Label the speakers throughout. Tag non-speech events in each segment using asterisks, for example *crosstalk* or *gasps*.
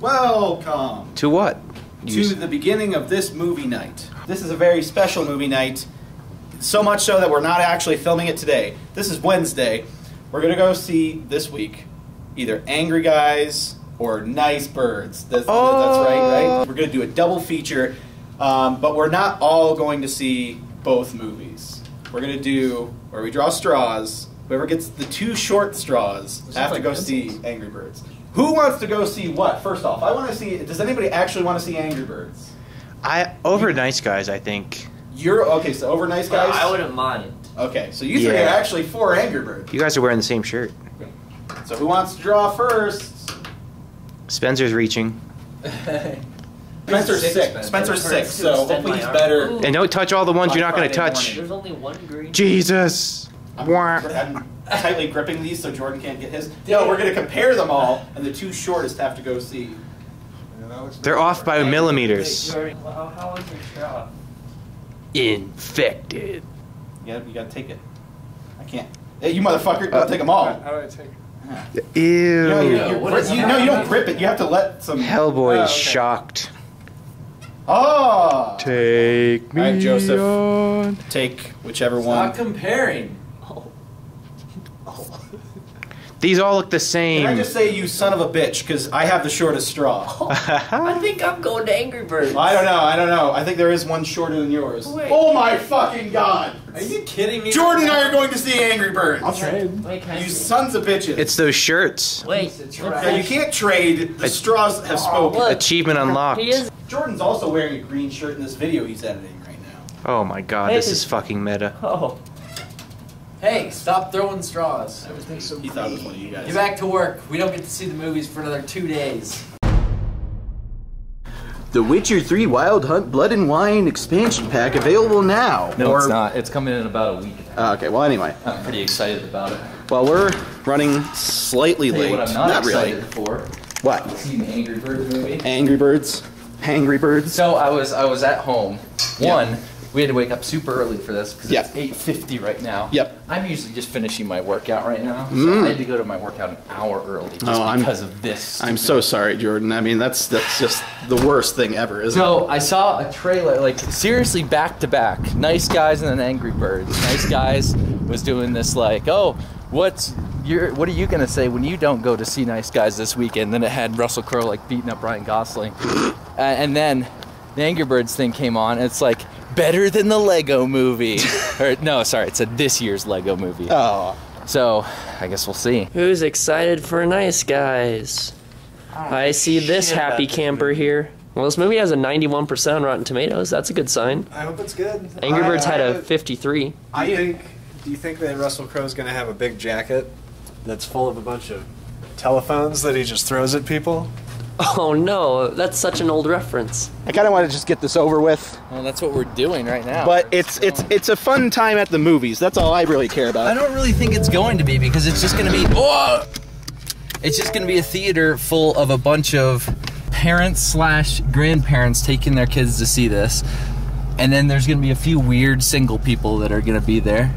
Speaker 1: Welcome
Speaker 2: To what? You
Speaker 1: to
Speaker 2: s-
Speaker 1: the beginning of this movie night. This is a very special movie night. So much so that we're not actually filming it today. This is Wednesday. We're gonna go see this week either Angry Guys or Nice Birds. That's, that's right, right? We're gonna do a double feature, um, but we're not all going to see both movies. We're gonna do where we draw straws. Whoever gets the two short straws have to go see Angry Birds. Who wants to go see what? First off, I want to see. Does anybody actually want to see Angry Birds?
Speaker 2: I over nice guys. I think
Speaker 1: You're okay. So over nice guys.
Speaker 3: I wouldn't mind.
Speaker 1: Okay, so you three
Speaker 2: Yeah.
Speaker 1: are actually for Angry Birds.
Speaker 2: you guys are wearing the same shirt.
Speaker 1: So who wants to draw first?
Speaker 2: Spencer's reaching, *laughs*
Speaker 1: Spencer's
Speaker 3: Six,
Speaker 1: six.
Speaker 3: Spencer.
Speaker 1: Spencer's six. So hopefully he's better.
Speaker 3: Ooh.
Speaker 2: and don't touch all the ones
Speaker 1: On
Speaker 2: you're not going to touch.
Speaker 1: morning.
Speaker 3: There's only one green.
Speaker 2: Jesus.
Speaker 1: I'm, I'm tightly gripping these so Jordan can't get his. No, we're gonna compare them all, and the two shortest have to go see.
Speaker 2: They're off by millimeters.
Speaker 3: How, how is your straw?
Speaker 2: Infected.
Speaker 1: You gotta, you gotta take it. I can't. Hey, you motherfucker! Don't uh, take them all.
Speaker 4: How do I take it?
Speaker 2: Ew.
Speaker 1: You, know, you,
Speaker 3: Yeah,
Speaker 1: you,
Speaker 3: what is
Speaker 1: you, no, you don't grip it. You have to let some.
Speaker 2: Hellboy
Speaker 1: Oh,
Speaker 2: is
Speaker 1: okay.
Speaker 2: shocked.
Speaker 1: Oh.
Speaker 2: Take me
Speaker 1: All right, Joseph.
Speaker 2: on.
Speaker 1: Take whichever
Speaker 3: Stop
Speaker 1: one.
Speaker 3: comparing.
Speaker 2: These all look the same.
Speaker 1: Can
Speaker 2: same.
Speaker 1: I just say you son of a bitch? Because I have the shortest straw. *laughs*
Speaker 3: I think I'm going to Angry Birds.
Speaker 1: I don't know. I don't know. I think there is one shorter than yours.
Speaker 3: Wait.
Speaker 1: Oh my fucking god!
Speaker 3: Are you kidding me?
Speaker 1: Jordan and I are going to see Angry Birds.
Speaker 4: I'll trade.
Speaker 3: Wait,
Speaker 1: You
Speaker 3: see-
Speaker 1: sons of bitches.
Speaker 2: it's those shirts.
Speaker 3: Wait.
Speaker 1: Yeah, you can't trade. The straws have spoken.
Speaker 3: Look.
Speaker 2: Achievement unlocked.
Speaker 3: He is.
Speaker 1: Jordan's also wearing a green shirt in this video he's editing right now.
Speaker 2: Oh my god, this is fucking meta.
Speaker 3: Oh.
Speaker 5: Hey, stop throwing straws.
Speaker 1: He thought it was one of you guys.
Speaker 5: Get back to work. We don't get to see the movies for another two days.
Speaker 1: The Witcher 3 Wild Hunt Blood and Wine expansion pack available now.
Speaker 6: No,
Speaker 1: Or-
Speaker 6: it's not. It's coming in about a week.
Speaker 1: Uh, okay, well, anyway.
Speaker 6: I'm pretty excited about it.
Speaker 1: Well, we're running slightly
Speaker 6: Tell you
Speaker 1: late.
Speaker 6: what I'm not,
Speaker 1: really.
Speaker 6: excited for.
Speaker 1: What?
Speaker 6: Seeing the Angry Birds movie.
Speaker 1: Angry Birds? Angry Birds?
Speaker 6: So I was I was at home.
Speaker 1: Yeah.
Speaker 6: We had to wake up super early for this because
Speaker 1: Yeah.
Speaker 6: it's 8:50 right now.
Speaker 1: Yep.
Speaker 6: I'm usually just finishing my workout right now, so
Speaker 1: Mm.
Speaker 6: I had to go to my workout an hour early just
Speaker 1: Oh, I'm-
Speaker 6: because of this.
Speaker 1: I'm so sorry, Jordan. I mean, that's that's just the worst thing ever, isn't it?
Speaker 6: So I saw a trailer, like seriously back to back. Nice guys and then Angry Birds. Nice guys was doing this like, oh, what's your what are you gonna say when you don't go to see Nice Guys this weekend? Then it had Russell Crowe like beating up Ryan Gosling, *gasps* uh, and then the Angry Birds thing came on. And it's like better than the Lego Movie, *laughs* or no, sorry, it's a this year's Lego Movie.
Speaker 1: Oh.
Speaker 6: So I guess we'll see.
Speaker 3: Who's excited for Nice Guys? Oh, I see this happy
Speaker 6: about this
Speaker 3: camper here. Well, this movie has a 91% on Rotten Tomatoes. That's a good sign.
Speaker 4: I hope it's good.
Speaker 3: Angry
Speaker 4: I-
Speaker 3: Birds had
Speaker 4: I-
Speaker 3: a 53.
Speaker 4: Do you think? Do you think that Russell Crowe's gonna have a big jacket that's full of a bunch of telephones that he just throws at people?
Speaker 3: Oh no, that's such an old reference.
Speaker 1: I kind of want to just get this over with,
Speaker 6: Well, that's what we're doing right now.
Speaker 1: but it's it's it's a fun time at the movies. That's all I really care about.
Speaker 6: I don't really think it's going to be because it's just going to be. Oh! It's just going to be a theater full of a bunch of parents slash grandparents taking their kids to see this, and then there's going to be a few weird single people that are going to be there,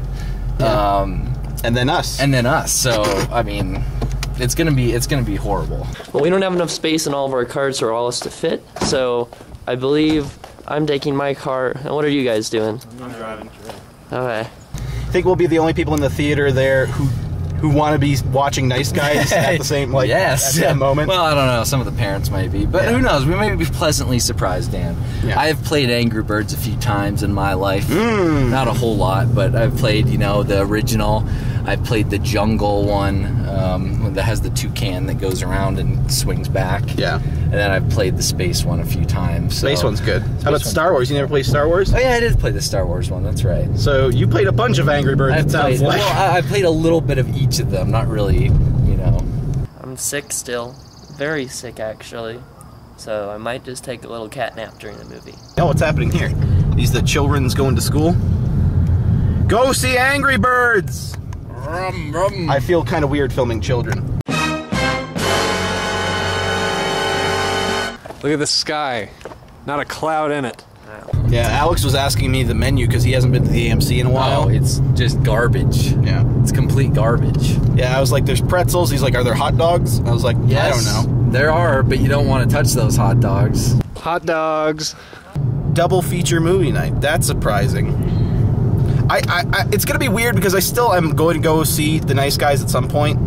Speaker 6: um,
Speaker 1: And then us.
Speaker 6: and then us. So I mean, it's going to be it's going to be horrible.
Speaker 3: Well, we don't have enough space in all of our cars for all us to fit, so I believe I'm taking my car. And what are you guys doing?
Speaker 4: I'm driving.
Speaker 3: Okay.
Speaker 1: I think we'll be the only people in the theater there who who want to be watching Nice Guys at the *laughs* same like
Speaker 6: yes,
Speaker 1: at that moment.
Speaker 6: Well, I don't know. Some of the parents might be, but
Speaker 1: Yeah.
Speaker 6: who knows? We may be pleasantly surprised, Dan.
Speaker 1: Yeah.
Speaker 6: I have played Angry Birds a few times in my life.
Speaker 1: Mm.
Speaker 6: Not a whole lot, but I've played, you know, the original. I've played the Jungle one um, that has the toucan that goes around and swings back.
Speaker 1: Yeah.
Speaker 6: And then I've played the space one a few times. so-
Speaker 1: Space one's good. How about
Speaker 6: one's-
Speaker 1: Star Wars? You never played Star Wars?
Speaker 6: Oh yeah, I did play the Star Wars one. That's right.
Speaker 1: So you played a bunch of Angry Birds.
Speaker 6: I've
Speaker 1: it sounds
Speaker 6: played,
Speaker 1: like.
Speaker 6: well, I, I played a little bit of each of them. Not really, you know.
Speaker 3: I'm sick still. Very sick, actually. So I might just take a little cat nap during the movie.
Speaker 1: Oh, what's happening here? These the children's going to school. Go see Angry Birds.
Speaker 6: Rum, rum.
Speaker 1: I feel kind of weird filming children.
Speaker 4: Look at the sky. Not a cloud in it.
Speaker 1: Yeah, Alex was asking me the menu because he hasn't been to the AMC in a while.
Speaker 6: Oh, it's just garbage.
Speaker 1: yeah.
Speaker 6: It's complete garbage.
Speaker 1: Yeah, I was like, "There's pretzels." He's like, "Are there hot dogs?" I was like, "I don't know."
Speaker 6: There are, but you don't want to touch those hot dogs.
Speaker 2: Hot dogs.
Speaker 1: double feature movie night. That's surprising. I, I, I it's gonna be weird because I still am going to go see the Nice Guys at some point,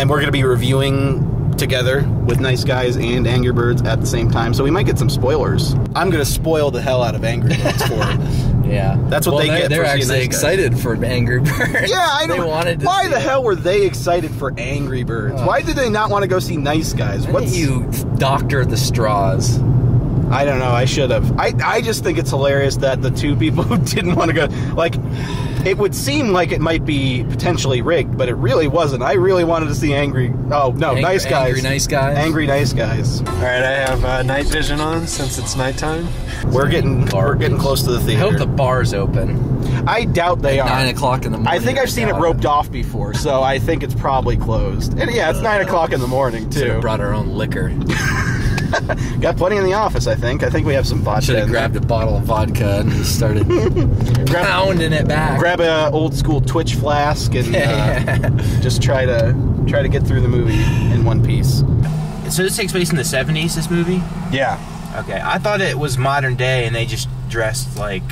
Speaker 1: and we're gonna be reviewing together with Nice Guys and Angry Birds at the same time. So we might get some spoilers. I'm gonna spoil the hell out of Angry Birds for it. *laughs*
Speaker 6: Yeah,
Speaker 1: That's what
Speaker 6: well,
Speaker 1: they
Speaker 6: they're,
Speaker 1: get
Speaker 6: They're
Speaker 1: for
Speaker 6: actually
Speaker 1: Nice Guys.
Speaker 6: excited for Angry Birds.
Speaker 1: Yeah, I know. *laughs*
Speaker 6: they wanted to
Speaker 1: Why the
Speaker 6: it.
Speaker 1: hell were they excited for Angry Birds? Why did they not want to go see Nice Guys?
Speaker 6: What you doctor the straws?
Speaker 1: I don't know. I should have. I, I just think it's hilarious that the two people *laughs* who didn't want to go, like, it would seem like it might be potentially rigged, but it really wasn't. I really wanted to see angry. Oh no,
Speaker 6: Ang-
Speaker 1: nice guys.
Speaker 6: Angry Nice Guys?
Speaker 1: Angry nice guys.
Speaker 4: All right, I have uh, night vision on since it's nighttime.
Speaker 1: We're getting we're getting close to the theater.
Speaker 6: I
Speaker 1: theater.
Speaker 6: hope the bar's open.
Speaker 1: I doubt they are.
Speaker 6: Nine o'clock in the morning.
Speaker 1: I think I've seen it roped off before, so I think it's probably closed. And yeah, it's nine o'clock in the morning
Speaker 6: Should have
Speaker 1: too.
Speaker 6: brought our own liquor. *laughs* *laughs*
Speaker 1: Got plenty in the office, I think. I think we have some vodka.
Speaker 6: Should have
Speaker 1: in there.
Speaker 6: grabbed a bottle of vodka and just started *laughs*
Speaker 1: Grab-
Speaker 6: pounding it back.
Speaker 1: grab a old school Twitch flask and uh, *laughs* just try to try to get through the movie in one piece.
Speaker 7: So this takes place in the 70s, this movie?
Speaker 4: Yeah.
Speaker 7: Okay. I thought it was modern day and they just dressed like,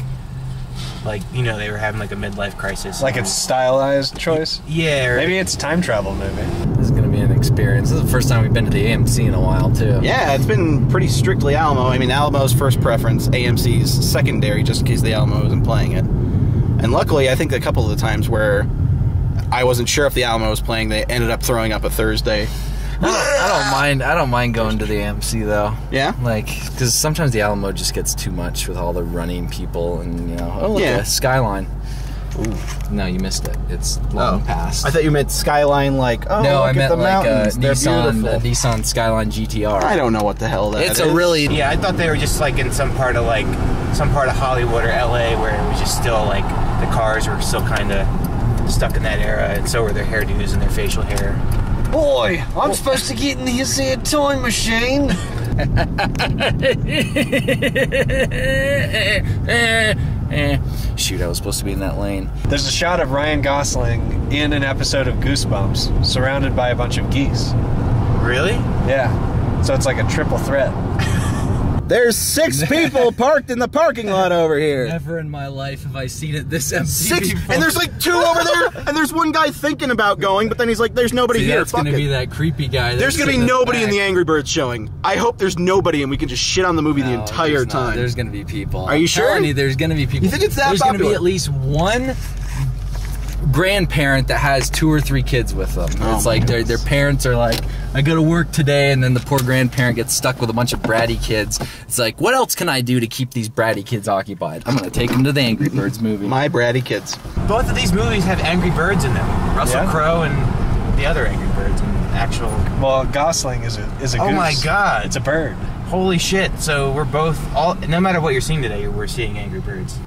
Speaker 7: like, you know, they were having like a midlife crisis.
Speaker 4: Like it's stylized choice.
Speaker 7: Yeah.
Speaker 4: Maybe it's a time travel movie.
Speaker 6: Experience. This is the first time we've been to the AMC in a while too.
Speaker 1: Yeah, it's been pretty strictly Alamo. I mean, Alamo's first preference, AMC's secondary, just in case the Alamo isn't playing it. And luckily, I think a couple of the times where I wasn't sure if the Alamo was playing, they ended up throwing up a Thursday.
Speaker 6: I don't, I don't mind. I don't mind going to the AMC though.
Speaker 1: Yeah?
Speaker 6: Like, because sometimes the Alamo just gets too much with all the running people and you know. Oh look,
Speaker 1: Yeah.
Speaker 6: skyline. Ooh, no, you missed it. It's long past.
Speaker 1: I thought you meant Skyline, like, oh,
Speaker 6: no,
Speaker 1: look
Speaker 6: I
Speaker 1: at
Speaker 6: meant
Speaker 1: the
Speaker 6: like a.
Speaker 1: They're
Speaker 6: Nissan, a
Speaker 1: beautiful.
Speaker 6: Nissan Skyline GTR.
Speaker 1: I don't know what the hell that
Speaker 6: It's
Speaker 1: is.
Speaker 6: a really
Speaker 7: yeah, I thought they were just like in some part of like, some part of Hollywood or LA where it was just still like, the cars were still kind of stuck in that era and so were their hairdos and their facial hair.
Speaker 4: Boy, I'm supposed to get in this here time machine.
Speaker 6: Eh. *laughs* *laughs* Shoot, I was supposed to be in that lane.
Speaker 4: There's a shot of Ryan Gosling in an episode of Goosebumps, surrounded by a bunch of geese.
Speaker 7: Really?
Speaker 4: Yeah. So it's like a triple threat.
Speaker 1: There's six *laughs* people parked in the parking lot over here.
Speaker 6: Never in my life have I seen it this empty.
Speaker 1: Six,
Speaker 6: before.
Speaker 1: and there's like two over there, and there's one guy thinking about going, but then he's like, "There's nobody
Speaker 6: See,
Speaker 1: here." Fuck
Speaker 6: gonna
Speaker 1: it.
Speaker 6: be that creepy guy.
Speaker 1: There's gonna be nobody in the Angry Birds showing. I hope there's nobody, and we can just shit on the movie the entire time.
Speaker 6: There's gonna be people.
Speaker 1: Are you sure?
Speaker 6: you, there's gonna be people.
Speaker 1: You think it's that
Speaker 6: There's gonna be at least one grandparent that has two or three kids with them.
Speaker 1: Oh
Speaker 6: it's like their their parents are like, I go to work today, and then the poor grandparent gets stuck with a bunch of bratty kids. It's like, what else can I do to keep these bratty kids occupied? I'm gonna take them to the Angry Birds movie.
Speaker 1: My bratty kids.
Speaker 7: Both of these movies have Angry Birds in them. Russell
Speaker 4: Yeah?
Speaker 7: Crowe and the other Angry Birds and actual.
Speaker 4: Well, Gosling is a is a
Speaker 7: Oh
Speaker 4: goose.
Speaker 7: my god!
Speaker 4: It's a bird.
Speaker 7: Holy shit! So we're both all. No matter what you're seeing today, we're seeing Angry Birds.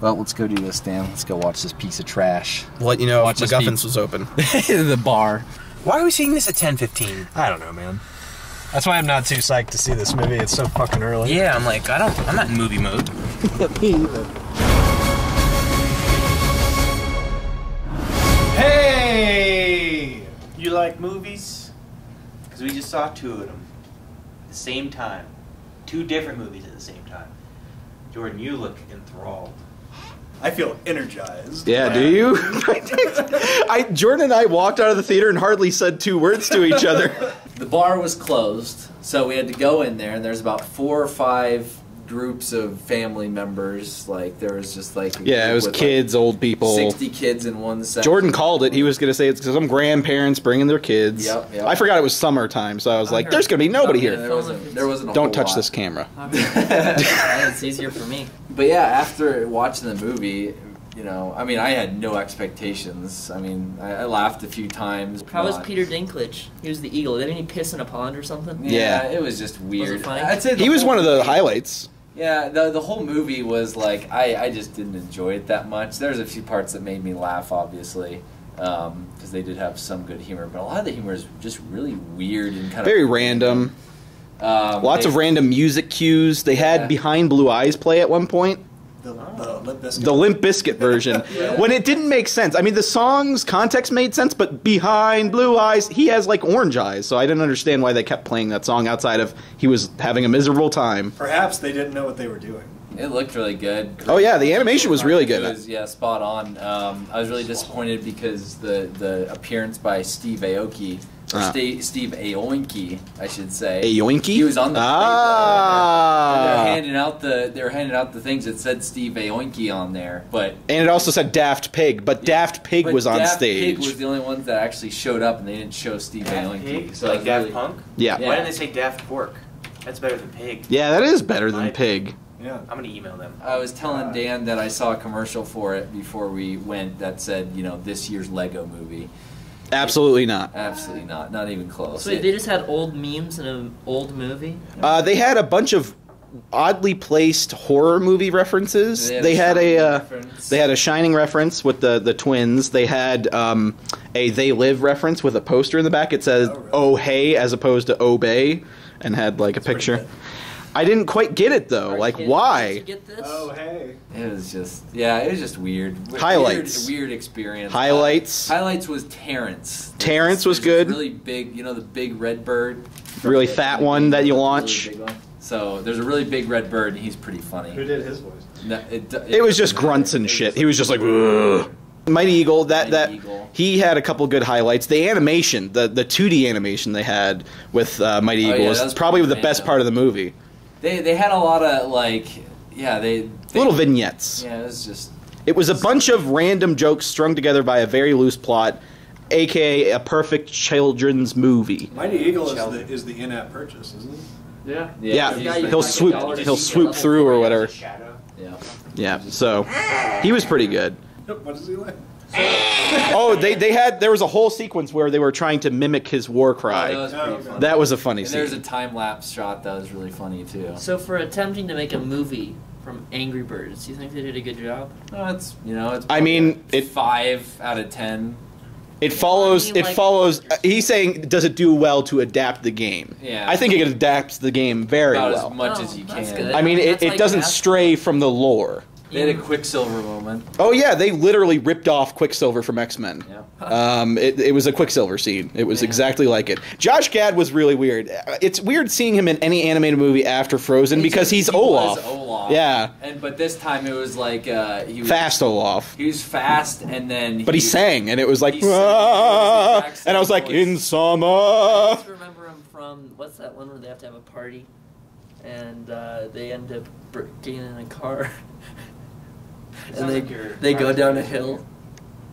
Speaker 6: Well, let's go do this, Dan. Let's go watch this piece of trash.
Speaker 1: What you know?
Speaker 6: Watch
Speaker 1: if MacGuffins was open. *laughs*
Speaker 6: the bar.
Speaker 7: Why are we seeing this at 10:15?
Speaker 4: I don't know, man. That's why I'm not too psyched to see this movie. It's so fucking early.
Speaker 7: Yeah, I'm like, I don't. I'm not in movie mode. *laughs*
Speaker 5: Hey! You like movies? Because we just saw two of them at the same time. Two different movies at the same time. Jordan, you look enthralled. I feel energized.
Speaker 1: Yeah, do you? *laughs* I Jordan and I walked out of the theater and hardly said two words to each other. *laughs*
Speaker 6: The bar was closed, so we had to go in there, and there's about four or five groups of family members. Like there was just like
Speaker 1: Yeah, it was
Speaker 6: with, like,
Speaker 1: kids, old people.
Speaker 6: sixty kids in one section.
Speaker 1: Jordan called it. He was going to say it's because some grandparents bringing their kids.
Speaker 6: Yep, yep.
Speaker 1: I forgot it was summertime, so I was like, "There's going to be nobody
Speaker 6: Yeah,
Speaker 1: here."
Speaker 6: There wasn't. There wasn't a
Speaker 1: Don't
Speaker 6: whole
Speaker 1: touch
Speaker 6: lot.
Speaker 1: this camera. *laughs*
Speaker 3: it's easier for me.
Speaker 6: But yeah, after watching the movie, you know, I mean, I had no expectations. I mean, I, I laughed a few times.
Speaker 3: How was Peter Dinklage? He was the eagle. Didn't he piss in a pond or something?
Speaker 6: Yeah,
Speaker 1: Yeah.
Speaker 6: it was just weird.
Speaker 3: funny?
Speaker 6: I'd say
Speaker 1: He was one of the highlights.
Speaker 6: Yeah, the the whole movie was like I, I just didn't enjoy it that much. There's a few parts that made me laugh, obviously, because they did have some good humor, but a lot of the humor is just really weird and kind
Speaker 1: Very
Speaker 6: of very
Speaker 1: random.
Speaker 6: Um,
Speaker 1: Lots
Speaker 6: they-
Speaker 1: of random music cues. They
Speaker 6: Yeah.
Speaker 1: had Behind Blue Eyes play at one point.
Speaker 5: The
Speaker 4: The Limp Bizkit.
Speaker 1: the Limp Bizkit version *laughs* when it didn't make sense. I mean, the song's context made sense, but behind Blue Eyes, he has like orange eyes, so I didn't understand why they kept playing that song outside of he was having a miserable time.
Speaker 4: Perhaps they didn't know what they were doing.
Speaker 6: It looked really good.
Speaker 1: Oh, yeah, the animation was really good.
Speaker 6: It
Speaker 1: good.
Speaker 6: was, yeah, spot on. Um, I was really disappointed because the, the appearance by Steve Aoki, or
Speaker 1: Ah.
Speaker 6: Steve, Steve Aoki, I should say.
Speaker 1: A yoinky?
Speaker 6: He was on the
Speaker 1: ah.
Speaker 6: They're handing out the they're handing out the things that said Steve Aoki on there, but
Speaker 1: and it also said Daft Pig, but Daft Pig
Speaker 6: but
Speaker 1: was on
Speaker 6: Daft
Speaker 1: stage.
Speaker 6: Pig was the only ones that actually showed up, and they didn't show Steve
Speaker 5: Daft
Speaker 6: Aoki.
Speaker 5: Pig?
Speaker 6: So
Speaker 5: like Daft
Speaker 6: really-
Speaker 5: Punk?
Speaker 1: yeah.
Speaker 6: Yeah.
Speaker 5: Why didn't they say Daft Pork? That's better than Pig.
Speaker 1: Yeah, that is better than
Speaker 5: Right.
Speaker 1: Pig.
Speaker 4: Yeah.
Speaker 5: I'm gonna email them.
Speaker 6: I was telling Dan that I saw a commercial for it before we went that said, you know, this year's Lego movie.
Speaker 1: Absolutely not.
Speaker 6: Absolutely not, not even close.
Speaker 3: So wait, they just had old memes in an old movie.
Speaker 1: Uh, they had a bunch of oddly placed horror movie references. They had, a
Speaker 6: Shining
Speaker 1: uh,
Speaker 6: reference.
Speaker 1: they had a Shining reference with the the twins. They had um, a They Live reference with a poster in the back. It says
Speaker 4: Oh, really?
Speaker 1: "Oh hey" as opposed to "Obey," and had like a
Speaker 4: pretty
Speaker 1: picture.
Speaker 4: Good.
Speaker 1: I didn't quite get it though.
Speaker 3: Are
Speaker 1: like
Speaker 3: kids-
Speaker 1: why?
Speaker 3: Did you get this?
Speaker 4: Oh hey.
Speaker 6: It was just, yeah, it was just weird.
Speaker 1: Highlights.
Speaker 6: Weird, weird experience.
Speaker 1: Highlights.
Speaker 6: Uh, highlights was Terence.
Speaker 1: Terence was
Speaker 6: There's this
Speaker 1: good.
Speaker 6: Really big, you know, the big red bird.
Speaker 1: Really fat one that you launch.
Speaker 6: big one. So there's a really big red bird, and he's pretty funny.
Speaker 4: Who did his voice?
Speaker 6: No, it,
Speaker 1: It was just grunts and shit. He was just like, Ugh. Mighty Eagle. That
Speaker 6: Mighty
Speaker 1: that
Speaker 6: Eagle.
Speaker 1: he had a couple good highlights. The animation, the the 2D animation they had with uh, Mighty
Speaker 6: Oh,
Speaker 1: Eagle
Speaker 6: yeah,
Speaker 1: was
Speaker 6: was
Speaker 1: probably the best part of the movie.
Speaker 6: They they had a lot of like, yeah, they, they
Speaker 1: Little vignettes.
Speaker 6: Yeah, it was just
Speaker 1: It was a bunch of random jokes strung together by a very loose plot, aka a perfect children's movie.
Speaker 4: Mighty Eagle is the, is the in-app purchase, isn't it?
Speaker 3: Yeah.
Speaker 1: Yeah,
Speaker 6: he's
Speaker 3: guy
Speaker 6: the-
Speaker 3: you
Speaker 1: he'll
Speaker 3: buy
Speaker 1: swoop he'll swoop through or whatever.
Speaker 5: Shadow.
Speaker 6: Yeah.
Speaker 1: Yeah, so he was pretty good.
Speaker 4: What does he like?
Speaker 1: Oh, they they had there was a whole sequence where they were trying to mimic his war cry.
Speaker 6: that was
Speaker 4: Oh,
Speaker 6: pretty
Speaker 4: okay.
Speaker 6: funny.
Speaker 1: That was a funny
Speaker 6: and there's a time lapse shot that was really funny too.
Speaker 3: So for attempting to make a movie from Angry Birds, do you think they did a good job?
Speaker 6: No, it's you know it's.
Speaker 1: I mean,
Speaker 6: probably a
Speaker 1: it-
Speaker 6: five out of ten.
Speaker 1: It follows.
Speaker 3: I mean,
Speaker 1: It
Speaker 3: like-
Speaker 1: follows. uh, He's saying, does it do well to adapt the game?
Speaker 6: Yeah.
Speaker 1: I think it adapts the game very
Speaker 6: About
Speaker 1: well.
Speaker 6: as much
Speaker 3: Oh,
Speaker 6: as you
Speaker 3: that's
Speaker 6: can.
Speaker 3: good.
Speaker 1: I mean, it,
Speaker 3: That's
Speaker 1: it
Speaker 3: like
Speaker 1: doesn't stray from the lore.
Speaker 6: They had a Quicksilver moment.
Speaker 1: Oh yeah, they literally ripped off Quicksilver from X Men.
Speaker 6: Yeah. *laughs*
Speaker 1: Um, it, it was a Quicksilver scene. It was
Speaker 6: Yeah.
Speaker 1: exactly like it. Josh Gad was really weird. It's weird seeing him in any animated movie after Frozen because he's
Speaker 6: he
Speaker 1: Olaf.
Speaker 6: Was Olaf.
Speaker 1: Yeah,
Speaker 6: And but this time it was like uh, he was
Speaker 1: fast Olaf.
Speaker 6: He was fast, and then
Speaker 1: But he sang, and it was like,
Speaker 6: He sang, it was
Speaker 1: "Ah," and I was like,
Speaker 6: voice.
Speaker 1: in
Speaker 3: I just remember him from what's that one where they have to have a party, and uh, they end up getting in a car, *laughs* and they
Speaker 5: like
Speaker 3: they go down a hill. *laughs*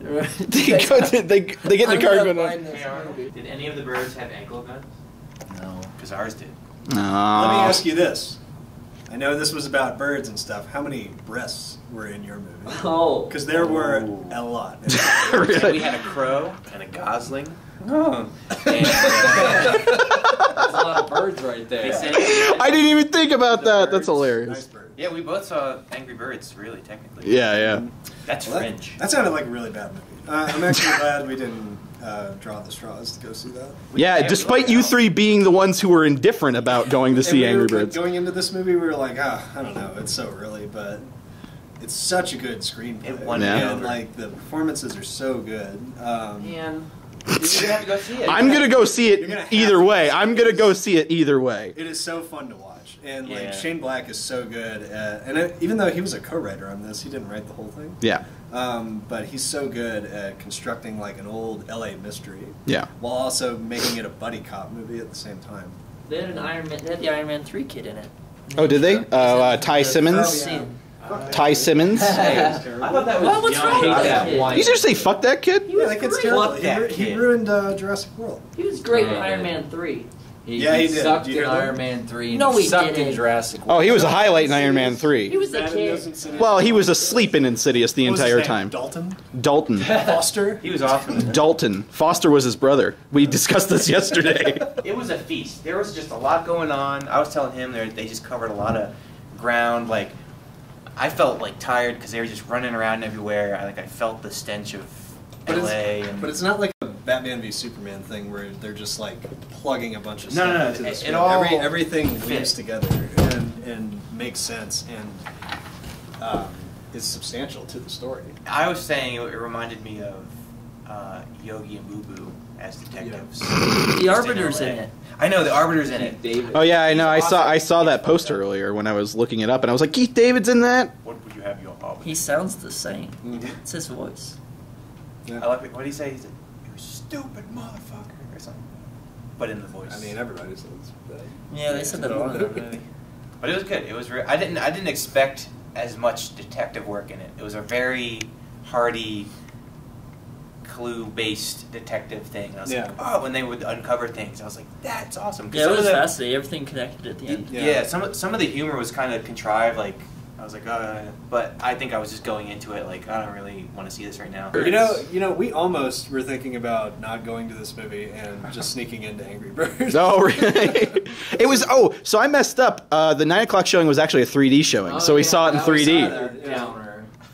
Speaker 1: They go to, they, they get in the car
Speaker 3: gonna
Speaker 1: going.
Speaker 3: find this
Speaker 5: Hey, Did any of the birds have ankle guns?
Speaker 6: No.
Speaker 5: Because ours did. No.
Speaker 4: Let me ask you this. I know this was about birds and stuff. How many breasts were in your movie? *laughs*
Speaker 3: Oh,
Speaker 4: Because there were
Speaker 5: Ooh.
Speaker 4: a lot. *laughs*
Speaker 1: Really?
Speaker 5: We had a crow and a gosling.
Speaker 6: Oh. And, uh, that's a lot of birds right there.
Speaker 5: said, *laughs*
Speaker 1: I didn't even think about
Speaker 4: The
Speaker 1: that. That's hilarious.
Speaker 4: Nice bird.
Speaker 5: yeah, we both saw Angry Birds, really, technically.
Speaker 1: Yeah, yeah.
Speaker 5: That's
Speaker 4: Well, that,
Speaker 5: French.
Speaker 4: that sounded like a really bad movie. Uh, I'm actually *laughs* glad we didn't uh, draw the straws to go see that.
Speaker 1: Yeah,
Speaker 5: Yeah,
Speaker 1: despite you three being the ones who were indifferent about going to see
Speaker 4: we
Speaker 1: Angry
Speaker 4: were,
Speaker 1: Birds.
Speaker 4: going into this movie, we were like, ah, I don't know, it's so early, but it's such a good screenplay.
Speaker 5: It won
Speaker 1: me
Speaker 4: and like the performances are so good. Um,
Speaker 5: And you're gonna go see it.
Speaker 1: I'm gonna go see it
Speaker 4: gonna
Speaker 1: either way. I'm gonna go see it either way.
Speaker 4: It is so fun to watch, and like
Speaker 5: Yeah.
Speaker 4: Shane Black is so good. At, and it, even though he was a co-writer on this, he didn't write the whole thing.
Speaker 1: Yeah,
Speaker 4: Um, but he's so good at constructing like an old LA mystery
Speaker 1: yeah.
Speaker 4: while also making it a buddy cop movie at the same time.
Speaker 3: they had an Iron Man. They had the Iron Man three kid in it.
Speaker 1: Oh, did they? Uh, uh, Ty
Speaker 3: The
Speaker 1: Simpkins.
Speaker 3: first scene.
Speaker 1: Ty Simpkins.
Speaker 5: I thought that was
Speaker 3: Well, what's
Speaker 5: young.
Speaker 3: wrong with that
Speaker 5: that one.
Speaker 1: You just say fuck that kid.
Speaker 3: He was
Speaker 4: Yeah, that kid's
Speaker 3: great.
Speaker 4: terrible.
Speaker 5: Fuck
Speaker 4: He,
Speaker 5: that
Speaker 4: ru- he
Speaker 5: kid.
Speaker 4: ruined uh, Jurassic World.
Speaker 3: He was great in
Speaker 6: Uh,
Speaker 3: Iron Man three.
Speaker 6: He,
Speaker 4: Yeah, he did.
Speaker 6: sucked
Speaker 4: Did you
Speaker 6: in
Speaker 4: hear that?
Speaker 6: Iron Man 3 and
Speaker 3: No,
Speaker 6: he
Speaker 3: he
Speaker 6: sucked in
Speaker 3: didn't.
Speaker 6: Jurassic
Speaker 1: Oh, he was a highlight in Iron Man Three.
Speaker 3: He
Speaker 1: three.
Speaker 3: was the
Speaker 4: Adam
Speaker 3: kid.
Speaker 4: doesn't see-
Speaker 1: Well, he was asleep in Insidious the
Speaker 4: What was his
Speaker 1: entire
Speaker 4: name?
Speaker 1: time.
Speaker 4: Dalton?
Speaker 1: Dalton. *laughs*
Speaker 4: Foster?
Speaker 5: He was awesome.
Speaker 1: Dalton. Foster was his brother. We discussed this yesterday. *laughs*
Speaker 5: It was a feast. There was just a lot going on. I was telling him they they just covered a lot of ground. Like I felt like tired because they were just running around everywhere. I like I felt the stench of
Speaker 4: But
Speaker 5: LA.
Speaker 4: it's,
Speaker 5: and
Speaker 4: but it's not like a Batman v Superman thing where they're just like plugging a bunch of
Speaker 5: No,
Speaker 4: stuff
Speaker 5: no, no,
Speaker 4: into the
Speaker 5: it- it all
Speaker 4: Every, everything
Speaker 5: fit.
Speaker 4: weaves together and, and makes sense. And um, is substantial to the story.
Speaker 5: I was saying it reminded me of uh, Yogi and Boo Boo as detectives.
Speaker 3: The Arbiter's in
Speaker 5: LA.
Speaker 3: it.
Speaker 5: I know the Arbiter's in it.
Speaker 6: David.
Speaker 1: Oh yeah, I know. I saw I saw that poster earlier when I was looking it up, and I was like, Keith David's in that.
Speaker 5: What would you have your Arbiter?
Speaker 3: He sounds the same. It's his voice. Yeah.
Speaker 5: I like it. What did he say? He said, "You stupid motherfucker" or something. But in the voice.
Speaker 4: I mean, everybody says that.
Speaker 3: Yeah, they said that a lot in the movie. *laughs*
Speaker 5: But it was good. It was. Re- I didn't. I didn't expect as much detective work in it. It was a very hearty, clue-based detective thing. I was
Speaker 4: Yeah.
Speaker 5: like, oh, when they would uncover things, I was like, that's awesome. 'Cause
Speaker 3: Yeah, it was
Speaker 5: the-
Speaker 3: fascinating. Everything connected at the end.
Speaker 5: Yeah.
Speaker 4: Yeah.
Speaker 5: some of, some of the humor was kind of contrived. Like I was like, uh, but I think I was just going into it like I don't really want to see this right now.
Speaker 4: You know, you know, we almost were thinking about not going to this movie and just sneaking into Angry Birds. *laughs*
Speaker 1: Oh, really? it was. Oh, so I messed up. Uh, the nine o'clock showing was actually a 3D showing, so we saw it in 3D.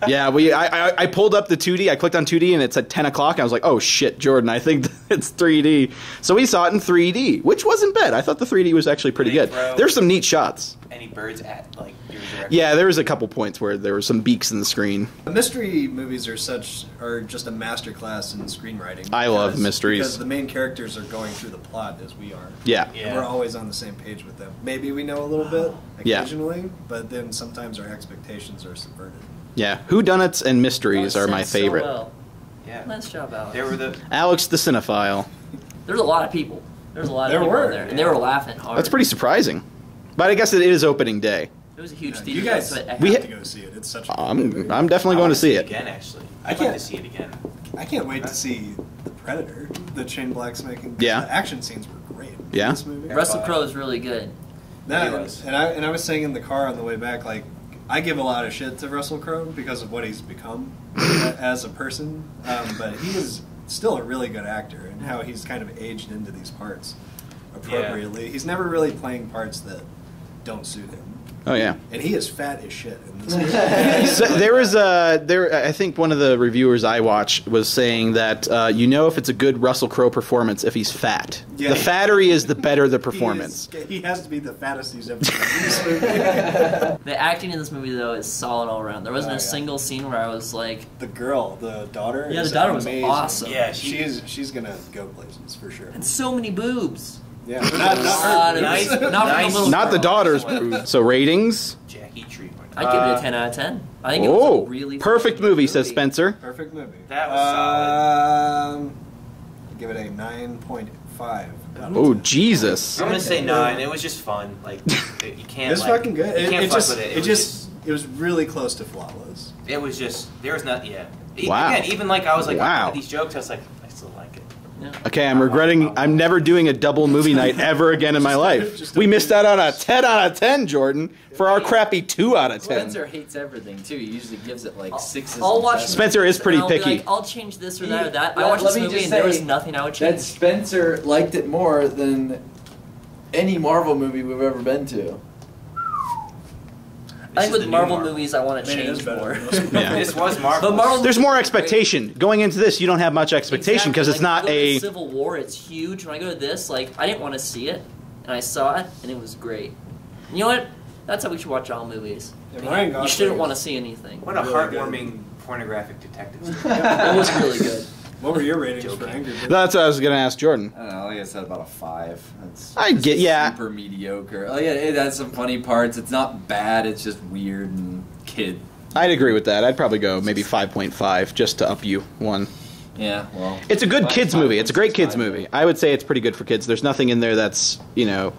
Speaker 6: Downer.
Speaker 1: Yeah, we. I, I I pulled up the 2D. I clicked on 2D, and it's at 10 o'clock. I was like, oh shit, Jordan. I think *laughs* it's 3D. So we saw it in 3D, which wasn't bad. I thought the 3D was actually pretty good. There's some neat shots.
Speaker 5: Any birds at like your?
Speaker 1: Yeah, there was a couple points where there were some beaks in the screen.
Speaker 4: Mystery movies are such are just a masterclass in screenwriting.
Speaker 1: I love mysteries.
Speaker 4: because the main characters are going through the plot as we are.
Speaker 1: Yeah.
Speaker 5: Yeah.
Speaker 4: And we're always on the same page with them. Maybe we know a little bit
Speaker 1: Yeah.
Speaker 4: occasionally, but then sometimes our expectations are subverted.
Speaker 1: Yeah. Whodunits and mysteries are my
Speaker 3: said so
Speaker 1: favorite.
Speaker 3: well.
Speaker 5: Yeah.
Speaker 3: Nice job, Alex.
Speaker 5: There were the
Speaker 1: Alex the cinephile.
Speaker 3: There's a lot of people. There's a lot of
Speaker 4: There
Speaker 3: people
Speaker 4: were,
Speaker 3: in there, and they were laughing hard.
Speaker 1: That's pretty surprising. But I guess it is opening day.
Speaker 3: It was a huge
Speaker 4: Yeah,
Speaker 3: theater.
Speaker 4: you guys
Speaker 3: that's what
Speaker 1: We
Speaker 4: have
Speaker 1: ha-
Speaker 4: to go see it. It's such a
Speaker 1: I'm I'm definitely
Speaker 5: I
Speaker 1: going
Speaker 5: wanna
Speaker 1: see it.
Speaker 5: again. Actually,
Speaker 4: I
Speaker 5: I'd like
Speaker 4: can't-
Speaker 5: to see it again.
Speaker 4: I can't wait to see the Predator, the Shane Black's making.
Speaker 1: Yeah.
Speaker 4: the action scenes were great. in
Speaker 1: Yeah.
Speaker 4: this movie.
Speaker 3: Russell Crowe is really good.
Speaker 4: That,
Speaker 5: He was.
Speaker 4: and I and I was saying in the car on the way back, like I give a lot of shit to Russell Crowe because of what he's become *laughs* as a person, um, but he is still a really good actor and how he's kind of aged into these parts appropriately. He's never really playing parts that don't suit him,
Speaker 1: Oh yeah.
Speaker 4: and he is fat as shit in this. *laughs*
Speaker 1: So there was a there. I think one of the reviewers I watch was saying that uh, you know if it's a good Russell Crowe performance if he's fat.
Speaker 4: Yeah.
Speaker 1: The fatter he is, the better the *laughs*
Speaker 4: He is-
Speaker 1: performance. *laughs*
Speaker 4: He, has to be the fattest he's ever been in this movie.
Speaker 3: The acting in this movie though is solid all around. There wasn't
Speaker 4: Oh,
Speaker 3: a
Speaker 4: yeah.
Speaker 3: single scene where I was like,
Speaker 4: the girl, the daughter.
Speaker 3: Yeah, the
Speaker 4: is
Speaker 3: daughter was
Speaker 4: amazing.
Speaker 3: awesome.
Speaker 5: Yeah, she-
Speaker 4: she's she's gonna go places for sure.
Speaker 3: and so many boobs.
Speaker 4: Yeah, not, not her.
Speaker 3: lot of-
Speaker 5: Nice- *laughs*
Speaker 3: not from
Speaker 5: nice-
Speaker 3: the little
Speaker 1: Not the daughter's boobs. So ratings.
Speaker 5: Jackie treatment.
Speaker 3: I'd give it a ten out of ten. I think it
Speaker 1: Oh,
Speaker 3: was a really
Speaker 1: perfect
Speaker 3: fucking
Speaker 1: movie, says Spencer.
Speaker 4: Perfect movie.
Speaker 5: That was
Speaker 4: um, Give it a nine point five.
Speaker 1: Oh Jesus.
Speaker 5: I'm gonna say nine. It was just fun. Like *laughs* you can't.
Speaker 4: It's
Speaker 5: like,
Speaker 4: fucking good.
Speaker 5: You
Speaker 4: It,
Speaker 5: can't
Speaker 4: it
Speaker 5: fuck
Speaker 4: just,
Speaker 5: with it.
Speaker 4: it,
Speaker 5: It, was
Speaker 4: just, it was really close to flawless.
Speaker 5: It was just there was not. Yeah.
Speaker 1: Wow.
Speaker 5: Again, even like I was like
Speaker 1: Wow.
Speaker 5: wow. these jokes. I was like I still like it.
Speaker 1: Okay, I'm regretting. I'm never doing a double movie night ever again in my life. We missed out on a 10 out of 10, Jordan, for our crappy 2 out of 10.
Speaker 6: Spencer hates everything too. He usually gives it like sixes.
Speaker 3: I'll
Speaker 6: and
Speaker 3: watch.
Speaker 6: sevens.
Speaker 1: Spencer is pretty
Speaker 3: I'll be
Speaker 1: picky.
Speaker 3: Like, I'll change this or that or that. I
Speaker 6: let-
Speaker 3: watched
Speaker 6: let
Speaker 3: this
Speaker 6: me
Speaker 3: movie
Speaker 6: just
Speaker 3: and there was nothing I would
Speaker 6: That
Speaker 3: change.
Speaker 6: Spencer liked it more than any Marvel movie we've ever been to.
Speaker 3: I think with Marvel
Speaker 5: Marvel.
Speaker 3: movies, I want to
Speaker 4: mean, it is
Speaker 3: change more. *laughs*
Speaker 4: than most movies.
Speaker 1: Yeah.
Speaker 5: This was Marvel.
Speaker 3: But Marvel
Speaker 1: There's more expectation. Going into this, you don't have much expectation because
Speaker 3: Exactly.
Speaker 1: it's not
Speaker 3: Like, when I go
Speaker 1: a.
Speaker 3: Civil War. It's huge. When I go to this, like I didn't want to see it, and I saw it, and it was great. You know what? That's how we should watch all movies.
Speaker 4: Yeah, Ryan
Speaker 3: You shouldn't want to see anything.
Speaker 5: What a
Speaker 4: Really
Speaker 5: heartwarming pornographic detective. story. *laughs*
Speaker 3: It was really good.
Speaker 4: What were your *laughs* ratings for Angry Birds?
Speaker 1: That's what I was going to ask Jordan.
Speaker 6: I don't know. Like I said, about a five. It's
Speaker 1: I get- yeah.
Speaker 6: Super mediocre. Oh, like it, it has some funny parts. It's not bad. It's just weird and kid.
Speaker 1: I'd agree with that. I'd probably go maybe 5.5 just to up you one.
Speaker 6: Yeah. Well.
Speaker 1: It's a good
Speaker 6: Five-
Speaker 1: kids movie. It's a great kids
Speaker 6: 5.65.
Speaker 1: movie. I would say it's pretty good for kids. There's nothing in there that's, you know,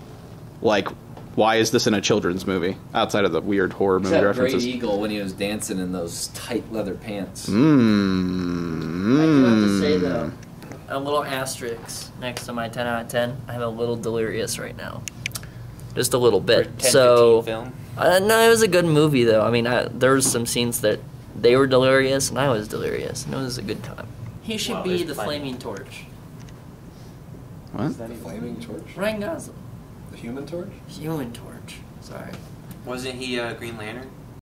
Speaker 1: like, why is this in a children's movie outside of the weird horror movie
Speaker 6: Except Great
Speaker 1: references?
Speaker 6: Eagle when he was dancing in those tight leather pants.
Speaker 1: Mmm.
Speaker 3: I do have to say though, a little asterisk next to my 10 out of 10. I'm a little delirious right now, just a little
Speaker 5: For
Speaker 3: bit.
Speaker 5: 10,
Speaker 3: so
Speaker 5: film.
Speaker 3: uh, no, it was a good movie though. I mean, I, there was some scenes that they were delirious and I was delirious, and it was a good time. He should
Speaker 5: Well,
Speaker 3: be the
Speaker 5: plenty.
Speaker 3: flaming torch.
Speaker 1: What?
Speaker 4: The flaming torch?
Speaker 3: Ryan Gosling,
Speaker 4: The human torch?
Speaker 3: human torch. Sorry.
Speaker 5: Wasn't he uh, Green Lantern?